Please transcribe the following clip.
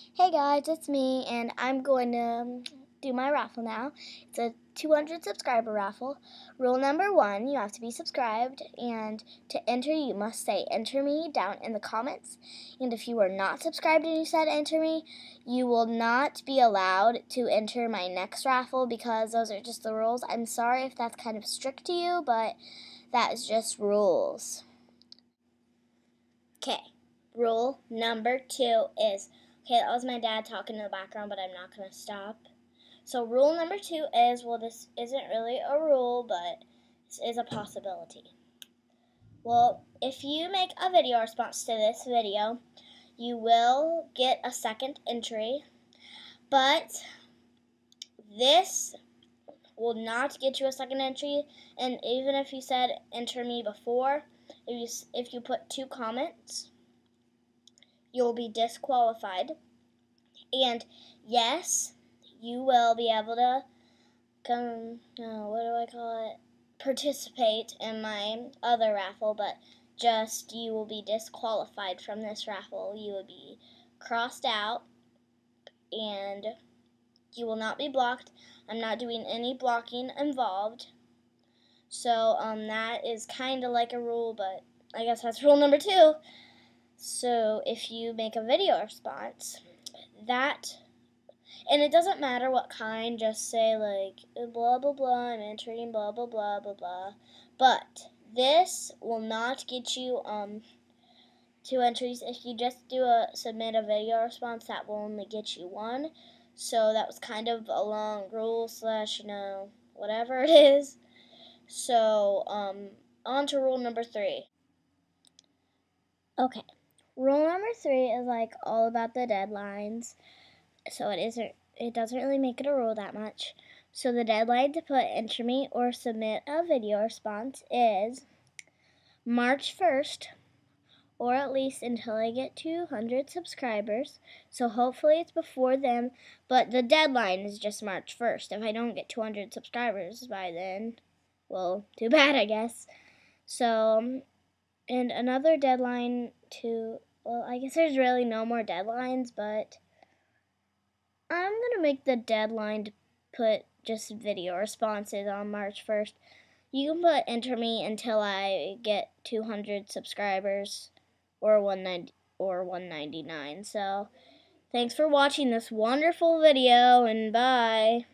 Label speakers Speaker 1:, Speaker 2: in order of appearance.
Speaker 1: Hey guys, it's me, and I'm going to do my raffle now. It's a 200 subscriber raffle. Rule number one, you have to be subscribed, and to enter, you must say enter me down in the comments. And if you are not subscribed and you said enter me, you will not be allowed to enter my next raffle because those are just the rules. I'm sorry if that's kind of strict to you, but that is just rules. Okay, rule number two is Okay, that was my dad talking in the background, but I'm not going to stop. So rule number two is, well, this isn't really a rule, but this is a possibility. Well, if you make a video response to this video, you will get a second entry, but this will not get you a second entry, and even if you said enter me before, if you, if you put two comments, you'll be disqualified. And yes, you will be able to come, uh, what do I call it? Participate in my other raffle, but just you will be disqualified from this raffle. You will be crossed out and you will not be blocked. I'm not doing any blocking involved. So um, that is kind of like a rule, but I guess that's rule number two. So if you make a video response, that, and it doesn't matter what kind, just say like blah blah blah, I'm entering blah blah blah blah blah. But this will not get you um two entries. If you just do a submit a video response, that will only get you one. So that was kind of a long rule slash you know whatever it is. So um on to rule number three. Okay. Rule number three is like all about the deadlines, so it isn't. It doesn't really make it a rule that much. So the deadline to put enter me or submit a video response is March 1st, or at least until I get 200 subscribers. So hopefully it's before then, but the deadline is just March 1st. If I don't get 200 subscribers by then, well, too bad, I guess. So, and another deadline to well, I guess there's really no more deadlines, but I'm to make the deadline to put just video responses on March 1st. You can put enter me until I get 200 subscribers or 190 or 199. So, thanks for watching this wonderful video and bye.